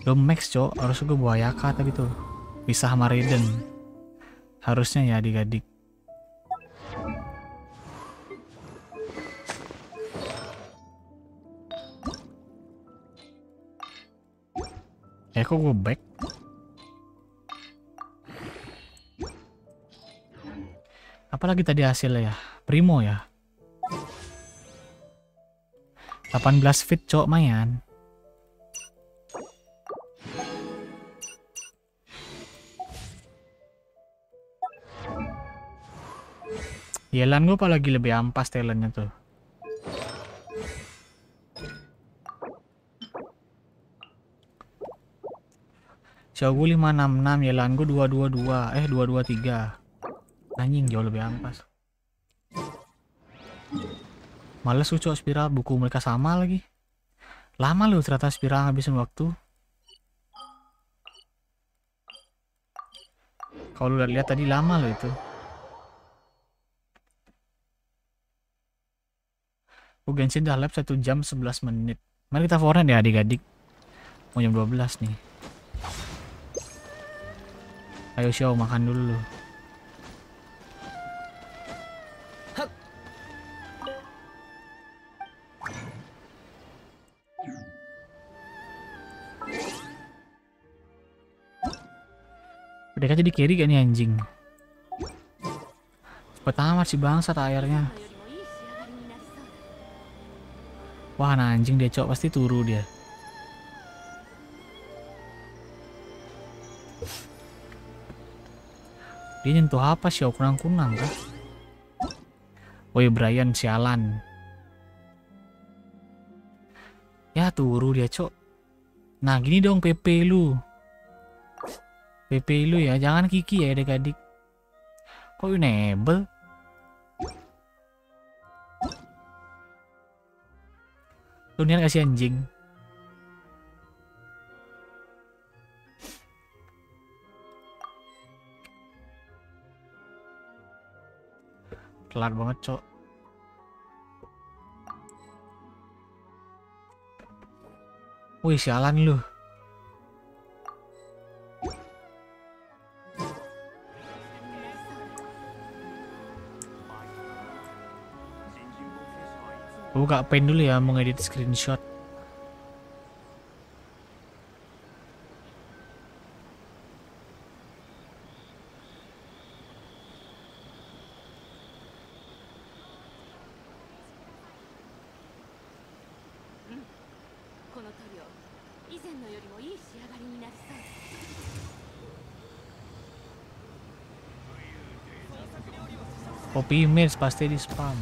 S1: Lo max cok, harus gue bawa Yaka tadi tuh. Bisa sama. Harusnya ya adik-adik. Eh kok gue back? Apalagi tadi hasilnya ya? Primo ya? 18 feet cok mayan. Yelan gue apalagi lebih ampas talentnya tuh. Jauh gue 566, Yelan gue 222, eh 223. Anjing jauh lebih ampas. Males suco spiral buku mereka sama lagi. Lama lu ternyata spiral ngabisin waktu. Kalau lu lihat tadi lama lo itu. Oh, Genshin udah lab 1 jam 11 menit. Mari kita foreign ya adik-adik. Mau jam 12 nih. Ayo show makan dulu. Mereka jadi carry gak nih anjing? Cepet amat si bangsat airnya. Wah nah anjing dia cok pasti turu dia. Dia nyentuh apa sih kunang-kunang kah? Woi Brian sialan. Ya turu dia cok. Nah gini dong PP lu. PP lu ya jangan kiki ya adik-adik. Kok enable? Lu niat kasih anjing. Telat banget, Cok. Wih, sialan lu. buka pen dulu ya mengedit screenshot Kopi image pasti di spam.